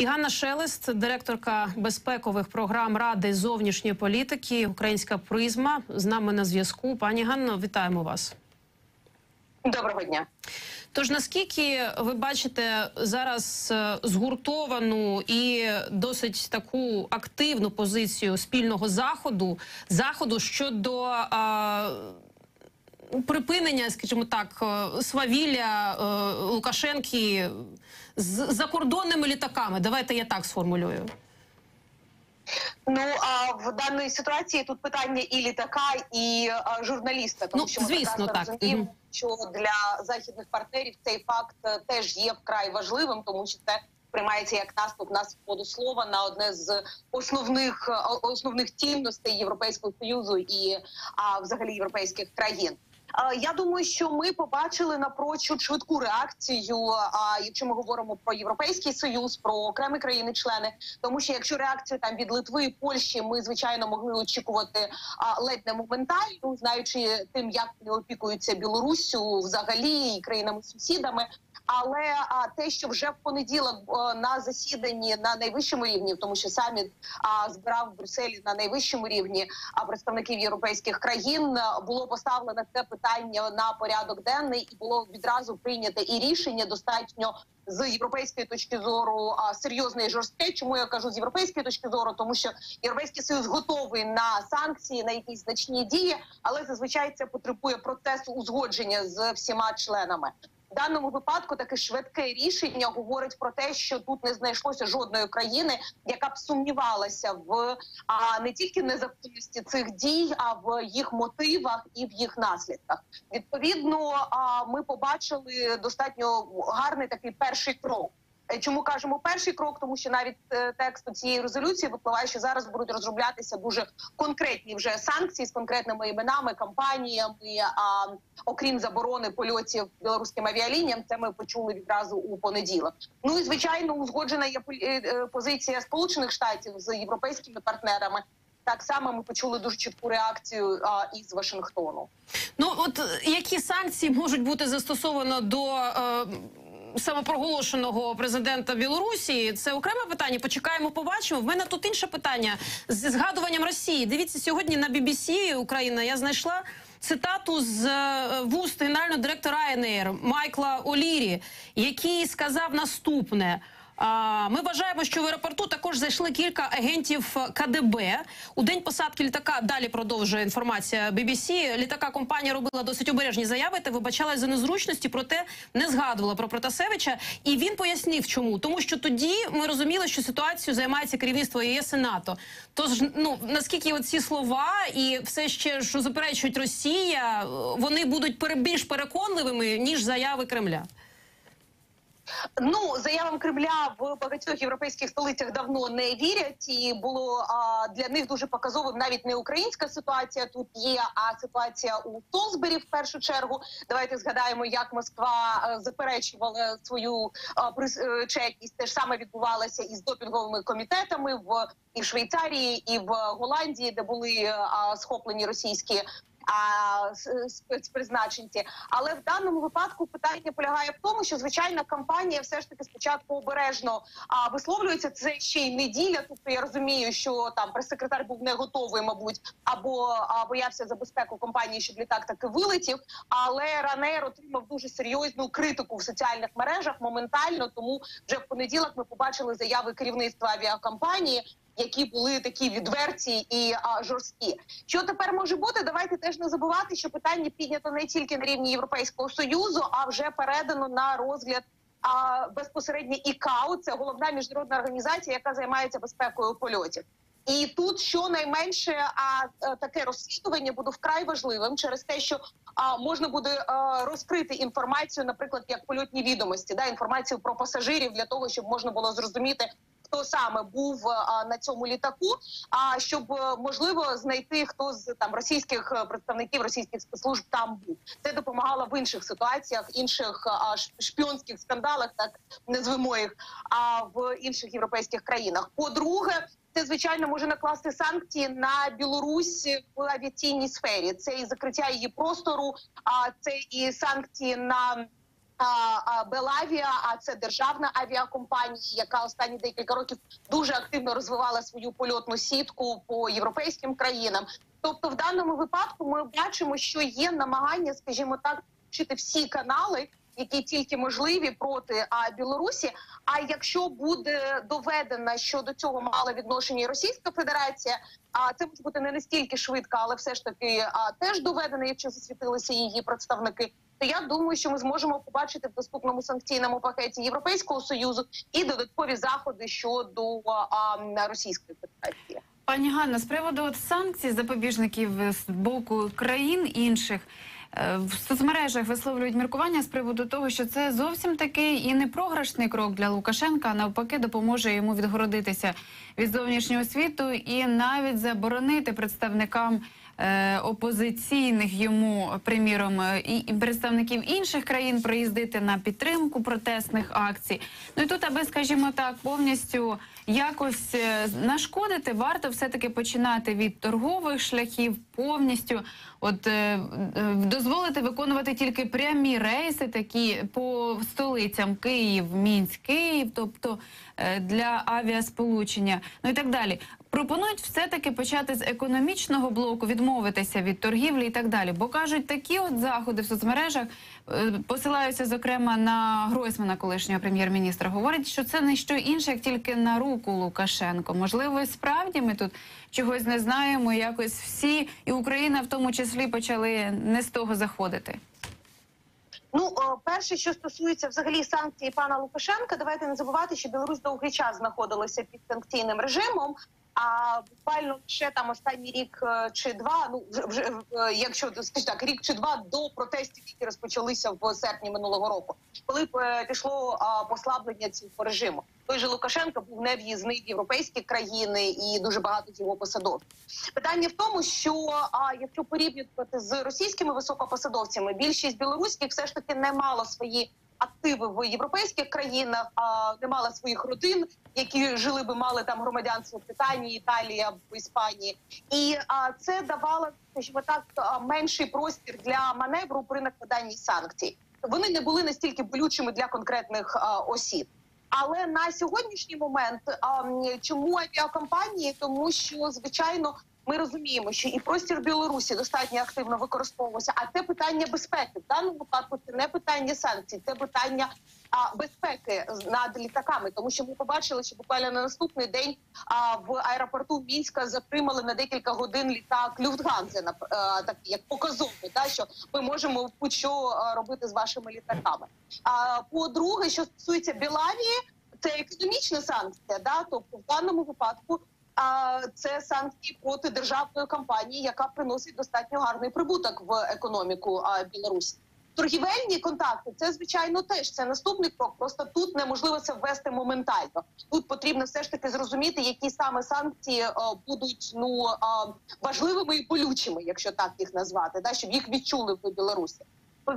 І Ганна Шелест, директорка безпекових програм Ради зовнішньої політики, українська призма, з нами на зв'язку. Пані Ганно, вітаємо вас. Доброго дня. Тож наскільки ви бачите зараз е, згуртовану і досить таку активну позицію спільного заходу заходу щодо а, припинення, скажімо так, е, свавілля е, Лукашенки з закордонними літаками? Давайте я так сформулюю. Ну а в даній ситуації тут питання і літака, і а, журналіста, тому Ну, що ми звісно, так. розуміємо, Мгм. що для західних партнерів цей факт е, теж є вкрай важливим, тому що це приймається як наступ на свободу слова на одне з основних е, основних цінностей Європейського союзу і а, взагалі європейських країн. Я думаю, що ми побачили напрочуд швидку реакцію. А якщо ми говоримо про європейський союз, про окремі країни-члени, тому що якщо реакцію там від Литви і Польщі ми звичайно могли очікувати а, ледь не моментально, знаючи тим, як вони опікуються Білоруссю взагалі і країнами сусідами. Але а, те, що вже в понеділок а, на засіданні на найвищому рівні, тому що саміт а, збирав в Брюсселі на найвищому рівні а представників європейських країн, а, було поставлено це питання на порядок денний, і було відразу прийнято і рішення достатньо з європейської точки зору а, серйозне і жорстке. Чому я кажу з європейської точки зору? Тому що європейський союз готовий на санкції, на якісь значні дії, але зазвичай це потребує процесу узгодження з всіма членами. В даному випадку таке швидке рішення говорить про те, що тут не знайшлося жодної країни, яка б сумнівалася в а не тільки незаконності цих дій, а в їх мотивах і в їх наслідках. Відповідно, а ми побачили достатньо гарний такий перший крок. Е, Чому кажемо перший крок? Тому що навіть е, тексту цієї резолюції випливає, що зараз будуть розроблятися дуже конкретні вже санкції з конкретними іменами, компаніями. А окрім заборони польотів білоруським авіалініям, це ми почули відразу у понеділок. Ну і звичайно, узгоджена є е, позиція Сполучених Штатів з європейськими партнерами. Так само ми почули дуже чітку реакцію а, із Вашингтону. Ну от які санкції можуть бути застосовано до самопроголошеного президента Білорусі? Це окреме питання. Почекаємо, побачимо. В мене тут інше питання з згадуванням Росії. Дивіться сьогодні на BBC Україна. Я знайшла. Цитату з е, вуст генерального директора АНР Майкла Олірі, який сказав наступне: Ми вважаємо, що в аеропорту також зайшли кілька агентів КДБ. У день посадки літака далі продовжує інформація BBC. Літака компанія робила досить обережні заяви та вибачалась за незручності, проте не згадувала про Протасевича. І він пояснив, чому тому, що тоді ми розуміли, що ситуацію займається керівництво ЄС і НАТО. Тож, ну наскільки ці слова і все ще що заперечують Росія, вони будуть більш переконливими ніж заяви Кремля. Ну заявам Кремля в багатьох європейських столицях давно не вірять, і було а, для них дуже показовим навіть не українська ситуація тут є, а ситуація у Солсбері в першу чергу. Давайте згадаємо, як Москва е, заперечувала свою а, причетність. Те ж саме відбувалося із допінговими комітетами в і в Швейцарії, і в Голландії, де були а, схоплені російські а, спецпризначенці. Але в даному випадку питання полягає в тому, що звичайна кампанія все ж таки спочатку обережно а, висловлюється. Це ще й неділя. Тобто я розумію, що там прес-секретар був не готовий, мабуть, або а, боявся за безпеку компанії, щоб літак таки вилетів. Але Ранер отримав дуже серйозну критику в соціальних мережах моментально. Тому вже в понеділок ми побачили заяви керівництва авіакомпанії які були такі відверті і а, жорсткі. Що тепер може бути? Давайте теж не забувати, що питання піднято не тільки на рівні Європейського союзу, а вже передано на розгляд. А безпосередньо ІКАО це головна міжнародна організація, яка займається безпекою польотів. І тут щонайменше а е, таке розслідування буде вкрай важливим через те, що а можна буде е, розкрити інформацію, наприклад, як польотні відомості, да інформацію про пасажирів для того, щоб можна було зрозуміти. Хто саме був на цьому літаку? А щоб е, можливо знайти хто з там російських е, представників російських спецслужб там був, це допомагало в інших ситуаціях, інших шпіонських скандалах, так назвемо їх, а в інших європейських країнах. По-друге, це звичайно може накласти санкції на Білорусь в авіаційній сфері. Це і закриття її простору, а це і санкції на Белавія, а це державна авіакомпанія, яка останні декілька років дуже активно розвивала свою польотну сітку по європейським країнам. Тобто, в даному випадку ми бачимо, що є намагання, скажімо так, вчити всі канали, які тільки можливі проти Білорусі. А якщо буде доведено, що до цього мала відношення Російська Федерація, а це може бути не настільки швидко, але все ж таки а, теж доведено, якщо засвітилися її представники. То я думаю, що ми зможемо побачити в доступному санкційному пакеті Європейського союзу і додаткові заходи щодо а, Російської Федерації. Пані Ганна, з приводу от санкцій запобіжників з боку країн інших. Е, В соцмережах висловлюють міркування з приводу того, що це зовсім такий і не програшний крок для Лукашенка, а навпаки, допоможе йому відгородитися від зовнішнього світу і навіть заборонити представникам опозиційних йому, приміром, е, і представників інших країн приїздити на підтримку протестних акцій. Ну і тут, аби, скажімо так, повністю якось е, нашкодити, варто все-таки починати від торгових шляхів, повністю от е, е, дозволити виконувати тільки прямі рейси, такі по столицям Київ, Мінськ, Київ, тобто е, для авіасполучення, ну і так далі. Пропонують все-таки почати з економічного блоку, відмовитися від торгівлі і так далі. Бо кажуть, такі от заходи в соцмережах е, посилаються зокрема на Гройсмана, колишнього прем'єр-міністра. Говорить, що це не що інше, як тільки на руку Лукашенко. Можливо, справді ми тут чогось не знаємо. Якось всі, і Україна в тому числі почали не з того заходити. Ну, перше, що стосується взагалі санкцій пана Лукашенка, давайте не забувати, що Білорусь довгий час знаходилася під санкційним режимом. А буквально ще там останній рік е, чи два, ну вже е, якщо скажімо так, рік чи два до протестів, які розпочалися в серпні минулого року, коли е, пішло послаблення цього режиму. Той же Лукашенко був нев'їзний в європейські країни і дуже багато його посадовців. Питання в тому, що а, якщо порівнювати з російськими високопосадовцями, більшість білоруських все ж таки не мала свої активи в європейських країнах, а не мала своїх родин, які жили би мали там громадянство в Британії, Італії або Іспанії, і а, це давало скажімо так менший простір для маневру при накладанні санкцій. Вони не були настільки болючими для конкретних а, осіб. Але на сьогоднішній момент а, чому авіакомпанії? Тому що звичайно ми розуміємо, що і простір Білорусі достатньо активно використовувався. А це питання безпеки в даному випадку. Це не питання санкцій, це питання а, безпеки над літаками. Тому що ми побачили, що буквально на наступний день а, в аеропорту Мінська затримали на декілька годин літак Люфтганзе, е, такий як показовий, та що ми можемо будь-що робити з вашими літаками. А по-друге, що стосується Білавії, це економічна санкція. Да? Тобто в даному випадку це санкції проти державної компанії, яка приносить достатньо гарний прибуток в економіку а, Білорусі. Торгівельні контакти це звичайно теж це наступний крок. Просто тут неможливо це ввести моментально. Тут потрібно все ж таки зрозуміти, які саме санкції е, будуть ну е, важливими і болючими, якщо так їх назвати, да щоб їх відчули в Білорусі.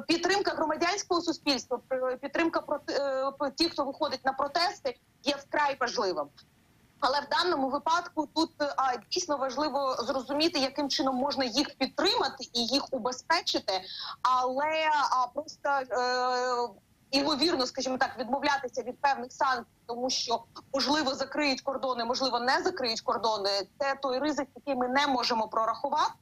Підтримка громадянського суспільства, підтримка проти е, тих, хто виходить на протести, є вкрай важливим. Але в даному випадку тут а, дійсно важливо зрозуміти, яким чином можна їх підтримати і їх убезпечити, але а, просто е, імовірно, скажімо так, відмовлятися від певних санкцій, тому що можливо закриють кордони, можливо, не закриють кордони. Це той ризик, який ми не можемо прорахувати.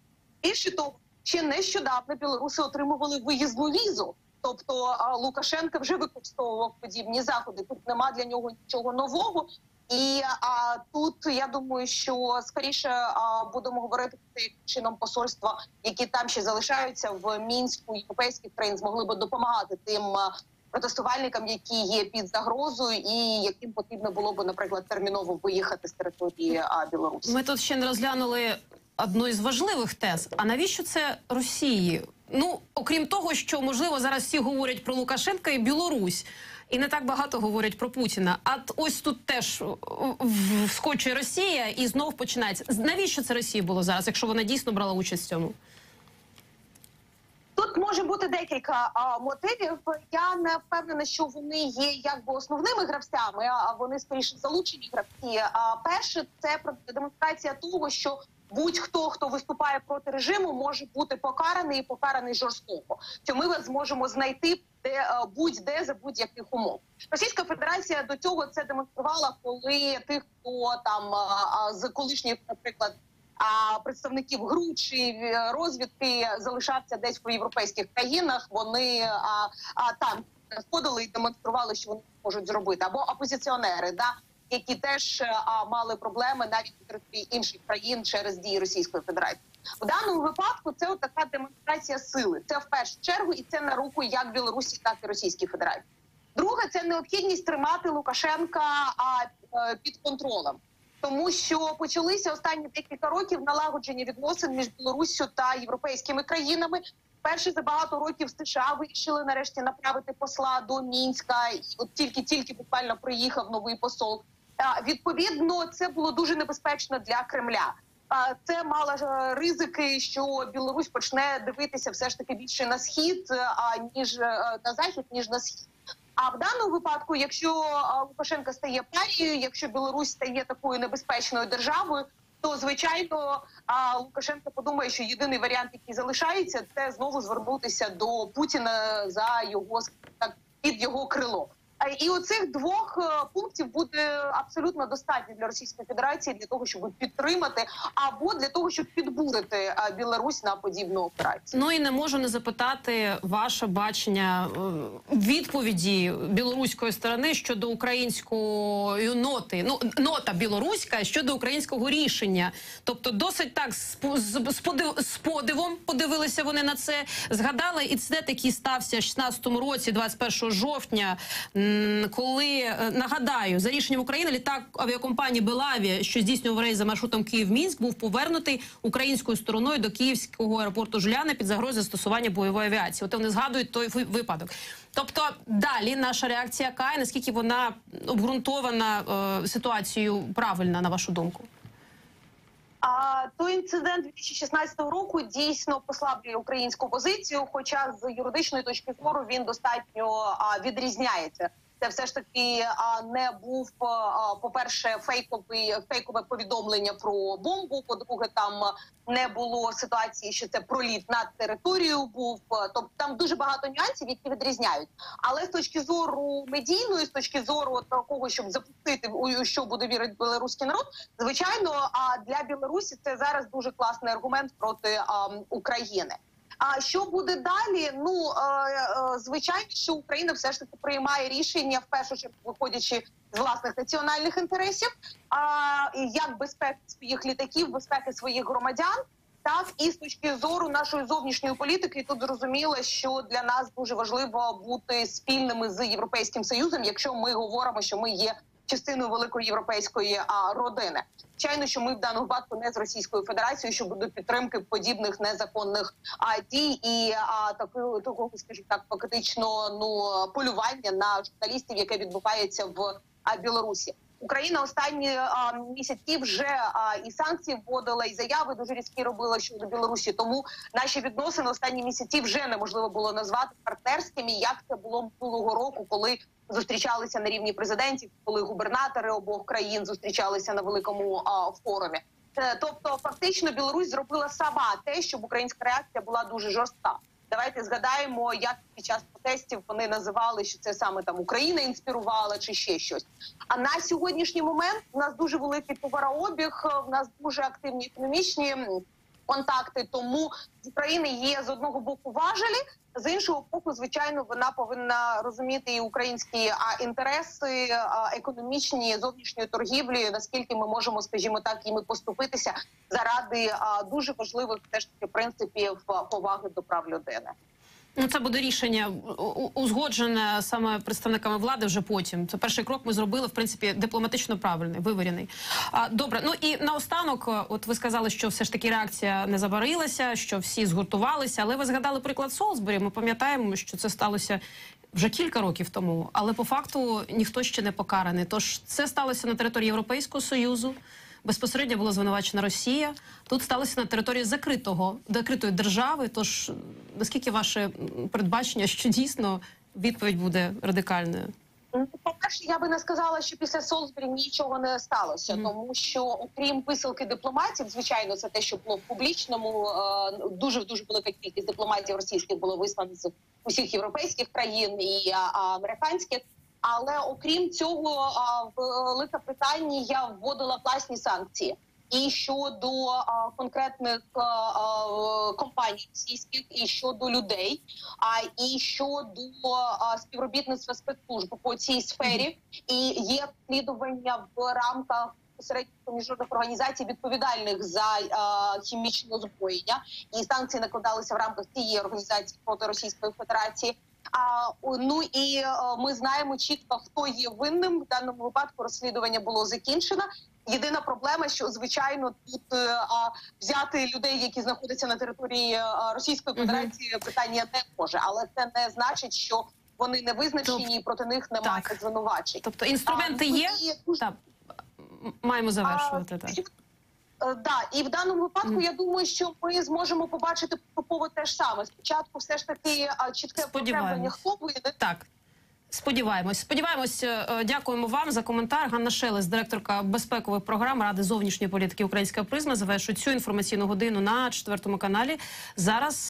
Більше того, ще нещодавно білоруси отримували виїзну візу. Тобто а, Лукашенко вже використовував подібні заходи. Тут нема для нього нічого нового. І а, тут я думаю, що скоріше а, будемо говорити чином посольства, які там ще залишаються в мінську європейських країн, змогли би допомагати тим протестувальникам, які є під загрозою, і яким потрібно було би, наприклад, терміново виїхати з території а, Білорусі. Ми тут ще не розглянули одну із важливих тез. А навіщо це Росії? Ну, окрім того, що можливо зараз всі говорять про Лукашенка і Білорусь. І не так багато говорять про Путіна. А ось тут теж вскочує Росія і знов починається. Навіщо це Росії було зараз, якщо вона дійсно брала участь в цьому? Тут може бути декілька а, мотивів. Я не впевнена, що вони є якби основними гравцями, а вони скоріше залучені гравці. А перше, це демонстрація того, що будь-хто, хто виступає проти режиму, може бути покараний і покараний жорстоко. Що ми вас зможемо знайти де е, будь-де за будь-яких умов. Російська Федерація до цього це демонструвала, коли тих, хто там а, а, з колишніх, наприклад. Представників ГРУ е, розвідки залишався десь в європейських країнах. Вони там сходили і демонстрували, що вони можуть зробити, або опозиціонери, да які теж е, а, мали проблеми навіть на території інших країн через дії Російської Федерації. В даному випадку це така демонстрація сили. Це в першу чергу, і це на руку як Білорусі, так і Російській Федерації. Друге, це необхідність тримати Лукашенка а, е, під контролем. Тому що почалися останні декілька років налагодження відносин між Білоруссю та європейськими країнами. Перше за багато років США вирішили нарешті направити посла до мінська. І от тільки тільки буквально приїхав новий посол. Відповідно, це було дуже небезпечно для Кремля. Це мало е, ризики, що Білорусь почне дивитися все ж таки більше на схід, е, а ніж е, на захід, ніж на схід. А в даному випадку, якщо а, Лукашенко стає парією, якщо Білорусь стає такою небезпечною державою, то звичайно Лукашенко подумає, що єдиний варіант, який залишається, це знову звернутися до Путіна за його так під його крило. І оцих двох е, пунктів буде абсолютно достатньо для Російської Федерації для того, щоб підтримати, або для того, щоб підбурити е, Білорусь на подібну операцію. Ну і не можу не запитати ваше бачення е, відповіді білоруської сторони щодо української ноти. Ну нота білоруська щодо українського рішення. Тобто, досить так з, з, з, подив, з подивом подивилися вони на це. Згадали інцидент, який стався в 16-му році, 21 жовтня. Коли е, нагадаю, за рішенням України літак авіакомпанії Белавія, що здійснював рейс за маршрутом Київ-Мінськ, був повернутий українською стороною до київського аеропорту Жуляни під загрозою застосування бойової авіації. От вони згадують той випадок. Тобто, далі наша реакція яка і наскільки вона обґрунтована е, ситуацією правильна, на вашу думку? А той інцидент 2016 року дійсно послаблює українську позицію. Хоча з юридичної точки зору він достатньо а, відрізняється. Це все ж таки не був а, по-перше, фейковий фейкове повідомлення про бомбу. По-друге, там не було ситуації, що це проліт над територією був. Тобто там дуже багато нюансів, які відрізняють. Але з точки зору медійної, з точки зору такого, щоб запустити у що буде вірити білоруський народ, звичайно, а для Білорусі це зараз дуже класний аргумент проти України. А що буде далі? Ну е, е, звичайно, що Україна все ж таки приймає рішення в першу чергу, виходячи з власних національних інтересів, а як безпеки своїх літаків, безпеки своїх громадян. Так, і з точки зору нашої зовнішньої політики, тут зрозуміло, що для нас дуже важливо бути спільними з європейським союзом, якщо ми говоримо, що ми є частиною великої європейської а, родини. Звичайно, що ми в даному випадку не з Російською Федерацією, що буде підтримки подібних незаконних а, дій і а, такого такого, скажімо так, фактично ну полювання на журналістів, яке відбувається в а, Білорусі. Україна останні а, місяці вже а, і санкції вводила, і заяви дуже різкі робила щодо Білорусі. Тому наші відносини останні місяці вже неможливо було назвати партнерськими, як це було минулого року, коли зустрічалися на рівні президентів, коли губернатори обох країн зустрічалися на великому а, форумі. Е, Тобто, фактично, Білорусь зробила сама те, щоб українська реакція була дуже жорстка. Давайте згадаємо, як під час протестів вони називали, що це саме там Україна інспірувала чи ще щось. А на сьогоднішній момент у нас дуже великий товарообіг, в нас дуже активні економічні контакти. Тому з України є з одного боку важелі, з іншого боку, звичайно, вона повинна розуміти і українські а, інтереси, а, економічні зовнішньої торгівлі. Наскільки ми можемо, скажімо так, їми поступитися заради а, дуже важливих теж принципів поваги до прав людини. Ну, це буде рішення узгоджене саме представниками влади вже потім. Це перший крок ми зробили, в принципі, дипломатично правильний, вивірений. А, добре, ну і наостанок, от ви сказали, що все ж таки реакція не забарилася, що всі згуртувалися, але ви згадали приклад Солсбері. Ми пам'ятаємо, що це сталося. Вже кілька років тому, але по факту ніхто ще не покараний. Тож це сталося на території Європейського союзу. Безпосередньо була звинувачена Росія. Тут сталося на території закритого закритої держави. Тож наскільки ваше передбачення, що дійсно відповідь буде радикальною? Ну, по-перше, По-перше, я би не сказала, що після Солсбері нічого не сталося, Мгм. тому що окрім висилки дипломатів, звичайно, це те, що було в публічному. е, Дуже дуже велика кількість дипломатів російських було вислано з усіх європейських країн і американських. Але окрім цього, Велика Британія вводила власні санкції. І щодо а, конкретних а, а, компаній російських, і щодо людей, а і щодо а, співробітництва спецслужб по цій сфері, і є розслідування в рамках посередньо міжнародних організацій, відповідальних за а, хімічне озброєння, і санкції накладалися в рамках цієї організації проти Російської Федерації. А ну і е, ми знаємо чітко, хто є винним в даному випадку. Розслідування було закінчено. Єдина проблема, що звичайно тут е, а, взяти людей, які знаходяться на території е, Російської. Федерації, питання не може, але це не значить, що вони не визначені Тобто- і проти них немає звинувачень. Тобто інструменти А, ну, є. і Так, маємо завершувати. а, Так. Е, Да, і в даному випадку я думаю, що ми зможемо побачити поступово те ж саме. Спочатку все ж таки а, чітке покремлення окремлення, хто буде. Так. Сподіваємось, сподіваємось. е, е, Дякуємо вам за коментар. Ганна Шелес, директорка безпекових програм Ради зовнішньої політики Українська призма, завершує цю інформаційну годину на четвертому каналі. Зараз